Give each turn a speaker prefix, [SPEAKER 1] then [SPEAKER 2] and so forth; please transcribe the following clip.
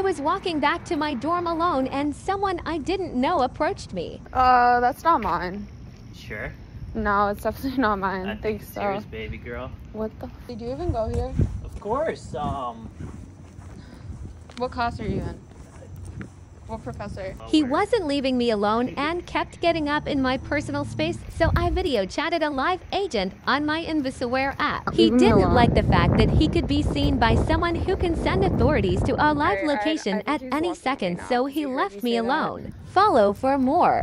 [SPEAKER 1] I was walking back to my dorm alone and someone I didn't know approached me.
[SPEAKER 2] Uh, that's not mine.
[SPEAKER 3] Sure.
[SPEAKER 2] No, it's definitely not mine.
[SPEAKER 3] I
[SPEAKER 2] I think
[SPEAKER 3] it's
[SPEAKER 2] so.
[SPEAKER 3] yours, baby girl.
[SPEAKER 2] What the? Did you even go here?
[SPEAKER 3] Of course. Um.
[SPEAKER 2] What class are you in? Professor?
[SPEAKER 1] He wasn't leaving me alone and kept getting up in my personal space, so I video chatted a live agent on my invisaWear app. He didn't like the fact that he could be seen by someone who can send authorities to a live location at any second, so he left me alone. Follow for more.